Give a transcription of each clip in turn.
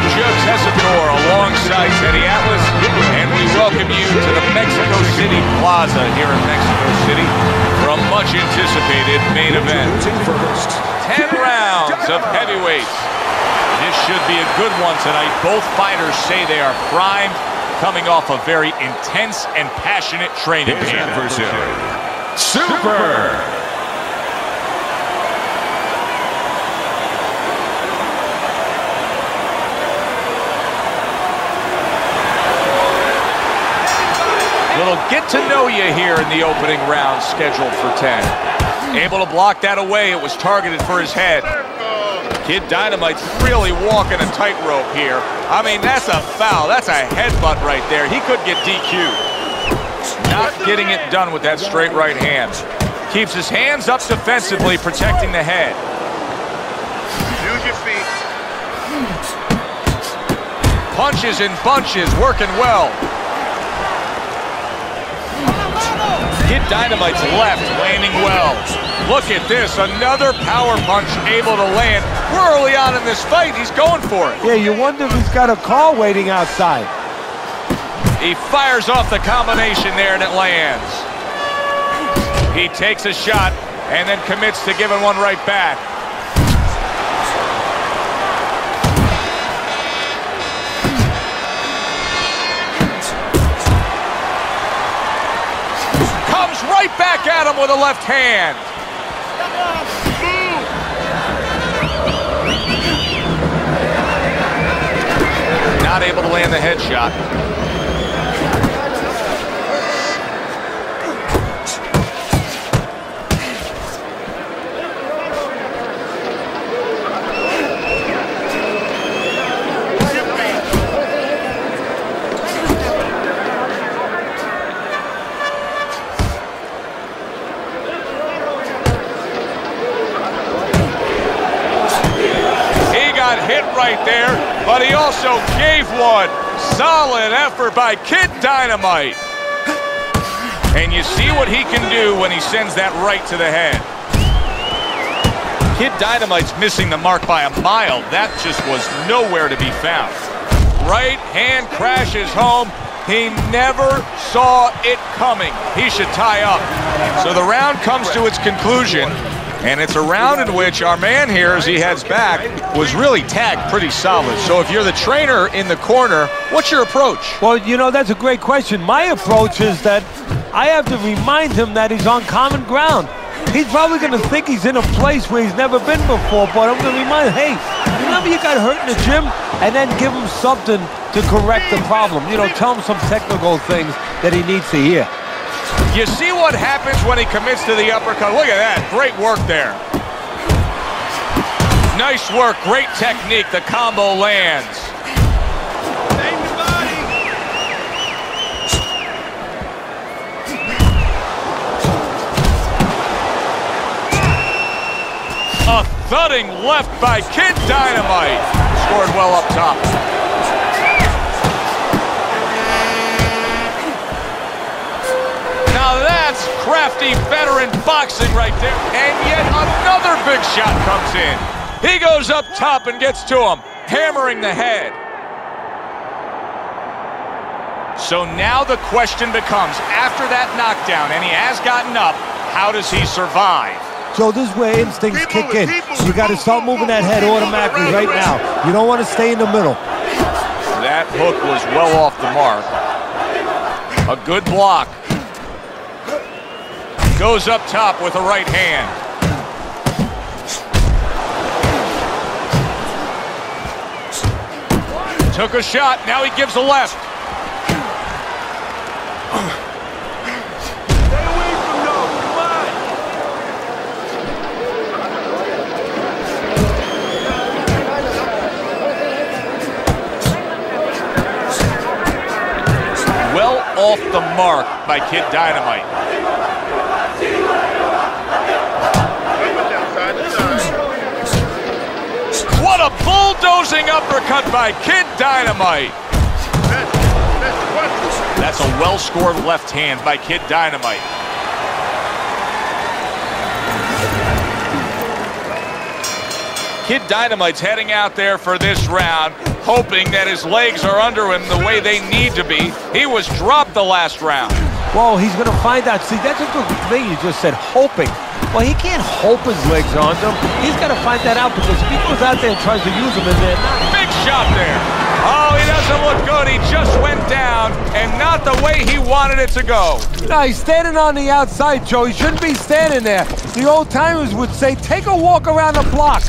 Ramja Tessitore alongside Teddy Atlas, and we welcome you to the Mexico City Plaza here in Mexico City for a much anticipated main event. Ten rounds of heavyweights. This should be a good one tonight. Both fighters say they are primed, coming off a very intense and passionate training camp. Super. Little get to know you here in the opening round scheduled for 10. Able to block that away. It was targeted for his head. Kid Dynamite's really walking a tightrope here. I mean, that's a foul. That's a headbutt right there. He could get DQ'd. Not getting it done with that straight right hand. Keeps his hands up defensively, protecting the head. Use your feet. Punches and bunches, working well. Kid Dynamite's left, landing well. Look at this, another power punch able to land. We're early on in this fight, he's going for it. Yeah, you wonder if he's got a car waiting outside. He fires off the combination there and it lands. He takes a shot and then commits to giving one right back. Comes right back at him with a left hand. Not able to land the headshot. Right there, but he also gave one. Solid effort by Kid Dynamite. And you see what he can do when he sends that right to the head. Kid Dynamite's missing the mark by a mile. That just was nowhere to be found. Right hand crashes home. He never saw it coming. He should tie up. So the round comes to its conclusion. And it's a round in which our man here, as he heads back, was really tagged pretty solid. So if you're the trainer in the corner, what's your approach? Well, you know, that's a great question. My approach is that I have to remind him that he's on common ground. He's probably going to think he's in a place where he's never been before, but I'm going to remind him, hey, remember you got hurt in the gym? And then give him something to correct the problem. You know, tell him some technical things that he needs to hear. You see what happens when he commits to the uppercut. Look at that. Great work there. Nice work. Great technique. The combo lands. A thudding left by Kid Dynamite. Scored well up top. Crafty veteran boxing right there. And yet another big shot comes in. He goes up top and gets to him, hammering the head. So now the question becomes, after that knockdown, and he has gotten up, how does he survive? So this is where instincts Keep kick in. moving, keep moving. You got to start moving that head automatically right now. You don't want to stay in the middle. That hook was well off the mark. A good block. Goes up top with a right hand. Took a shot, now he gives a left. Stay away from those. Come on. Well off the mark by Kid Dynamite. Up and down, side to side. What a bulldozing uppercut by Kid Dynamite. That's a well-scored left hand by Kid Dynamite. Kid Dynamite's heading out there for this round, hoping that his legs are under him the way they need to be. He was dropped the last round. Well, he's going to find out. See, that's a good thing you just said, hoping. Well, he can't hope his legs are under him. He's got to find that out because if he goes out there and tries to use them and they're not. Big shot there. Oh, he doesn't look good. He just went down, and not the way he wanted it to go. No, he's standing on the outside, Joe. He shouldn't be standing there. The old timers would say, take a walk around the block.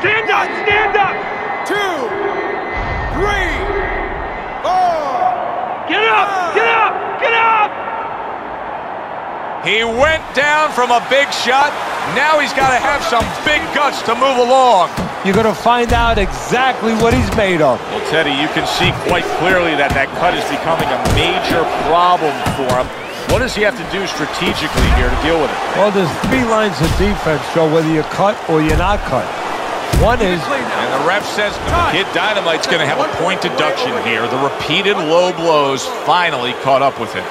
Stand up! Stand up! Two, three, four. Get up! Get up! Get up! He went down from a big shot. Now he's got to have some big guts to move along. You're going to find out exactly what he's made of. Well, Teddy, you can see quite clearly that that cut is becoming a major problem for him. What does he have to do strategically here to deal with it? Well, there's three lines of defense, Joe, whether you're cut or you're not cut. One is And the ref says Kid Dynamite's going to have a point deduction here. The repeated low blows finally caught up with him.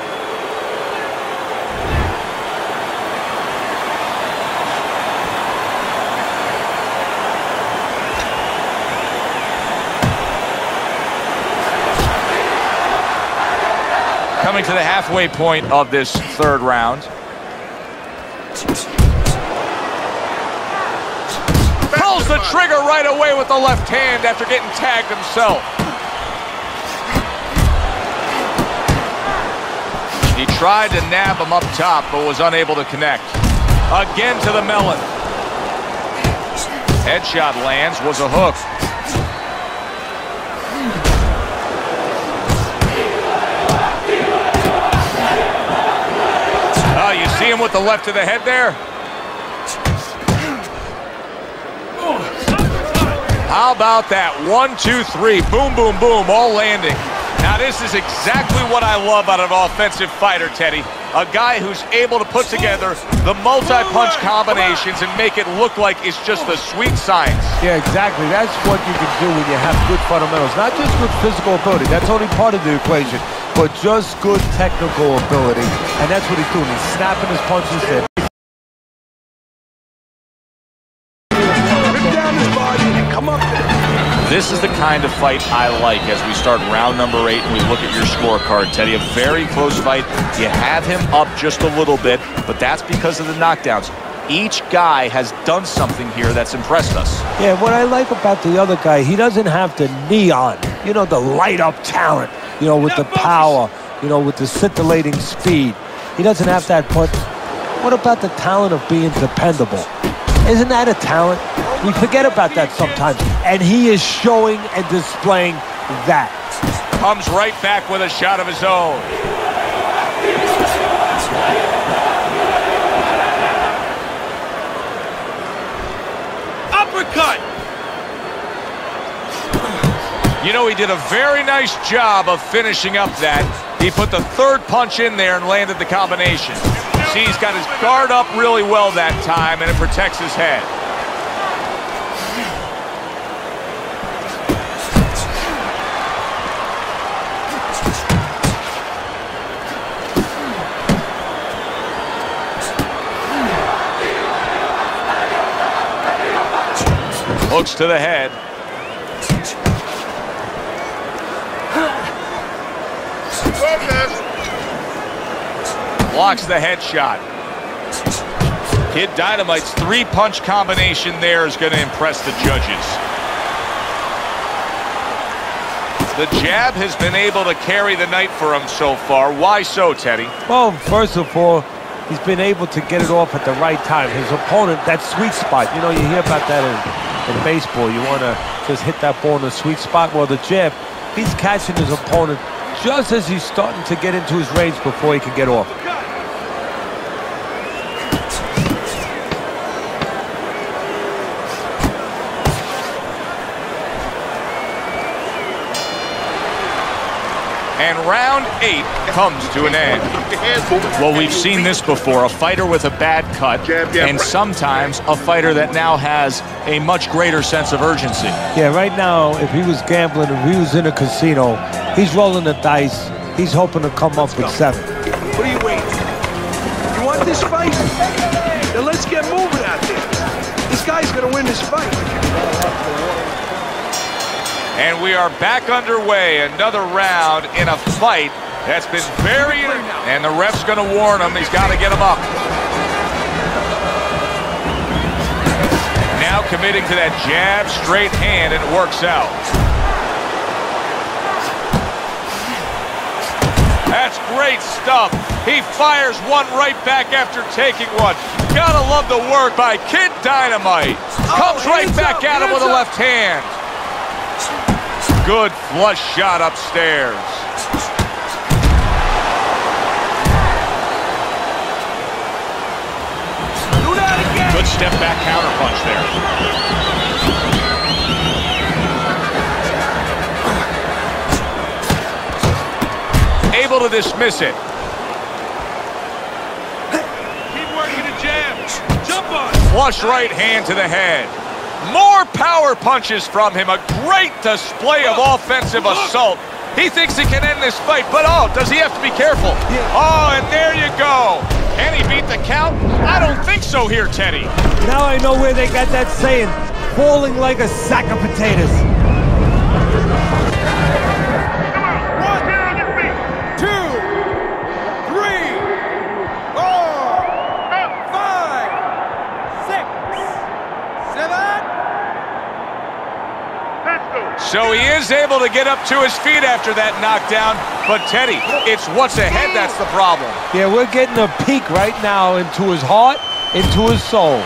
Coming to the halfway point of this third round. The trigger right away with the left hand after getting tagged himself. He tried to nab him up top, but was unable to connect. Again to the melon. Headshot lands, was a hook. Oh, you see him with the left to the head there? How about that? One, two, three. Boom, boom, boom. All landing. Now, this is exactly what I love out of an offensive fighter, Teddy. A guy who's able to put together the multi-punch combinations and make it look like it's just the sweet science. Yeah, exactly. That's what you can do when you have good fundamentals. Not just good physical ability. That's only part of the equation. But just good technical ability. And that's what he's doing. He's snapping his punches in. His body and come up there. This is the kind of fight I like as we start round number eight and we look at your scorecard, Teddy. A very close fight. You have him up just a little bit, but that's because of the knockdowns. Each guy has done something here that's impressed us. Yeah, what I like about the other guy, he doesn't have the neon, you know, the light up talent, you know, with the power, you know, with the scintillating speed. He doesn't have that, but what about the talent of being dependable? Isn't that a talent? We forget about that sometimes. And he is showing and displaying that. Comes right back with a shot of his own. Uppercut! You know, he did a very nice job of finishing up that. He put the third punch in there and landed the combination. See, he's got his guard up really well that time, and it protects his head. Hooks to the head. Blocks the headshot. Kid Dynamite's three-punch combination there is going to impress the judges. The jab has been able to carry the night for him so far. Why so, Teddy? Well, first of all, he's been able to get it off at the right time. His opponent, that sweet spot, you know, you hear about that in, in baseball. You want to just hit that ball in the sweet spot. Well, the jab, he's catching his opponent just as he's starting to get into his range before he can get off. And round eight comes to an end. Well, we've seen this before, a fighter with a bad cut, Jab, jab, and sometimes a fighter that now has a much greater sense of urgency. Yeah, right now, if he was gambling, if he was in a casino, he's rolling the dice. He's hoping to come up with seven. What are you waiting? For? You want this fight, then let's get moving out there. This guy's gonna win this fight. And we are back underway. Another round in a fight that's been very... And the ref's going to warn him. He's got to get him up. Now committing to that jab, straight hand, and it works out. That's great stuff. He fires one right back after taking one. Gotta love the work by Kid Dynamite. Comes Oh, right back up, at him with a left hand. Good flush shot upstairs. Do that again. Good step back counter punch there. Able to dismiss it. Keep working the jabs. Jump on. Flush right hand to the head. More power punches from him. A great display of offensive assault. He thinks he can end this fight, but oh, does he have to be careful? Oh, and there you go. Can he beat the count? I don't think so here, Teddy. Now I know where they got that saying, falling like a sack of potatoes. Able to get up to his feet after that knockdown, but Teddy, it's what's ahead that's the problem. Yeah, we're getting a peek right now into his heart, into his soul.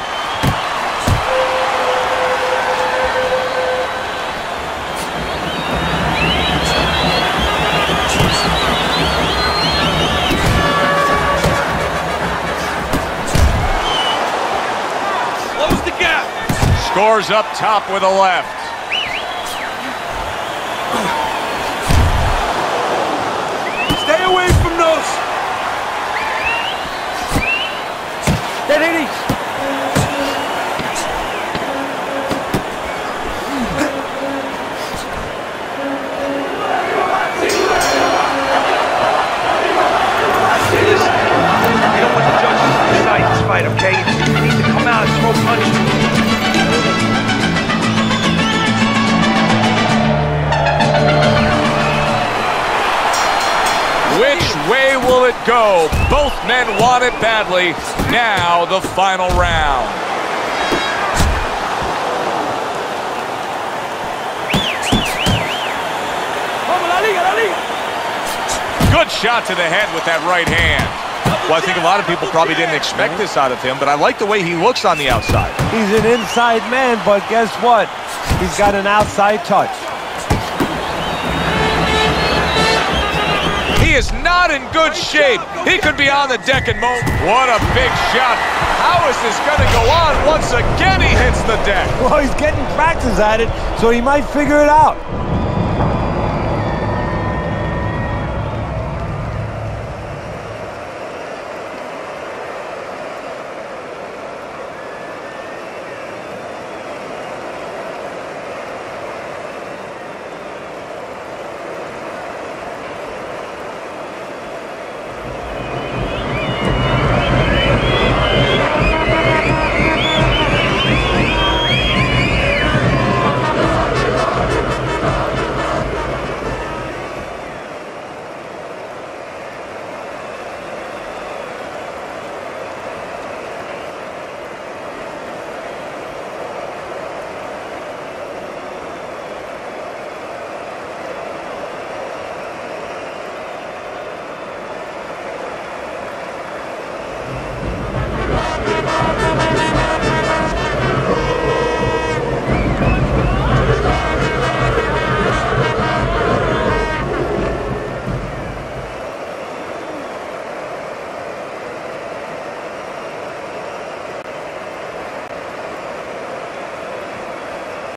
Close the gap. Scores up top with a left. Listen, Now the final round. Good shot to the head with that right hand. Well, I think a lot of people probably didn't expect this out of him, but I like the way he looks on the outside. He's an inside man, but guess what? He's got an outside touch. He is not in good shape. He could be on the deck and mo. What a big shot. How is this going to go on? Once again, he hits the deck. Well, he's getting practice at it, so he might figure it out.